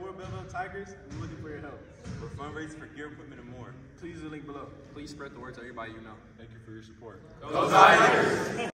we're Belleville Tigers, and we're looking for your help. We're fundraising for gear, equipment, and more. Please use the link below. Please spread the word to everybody you know. Thank you for your support. Go Tigers!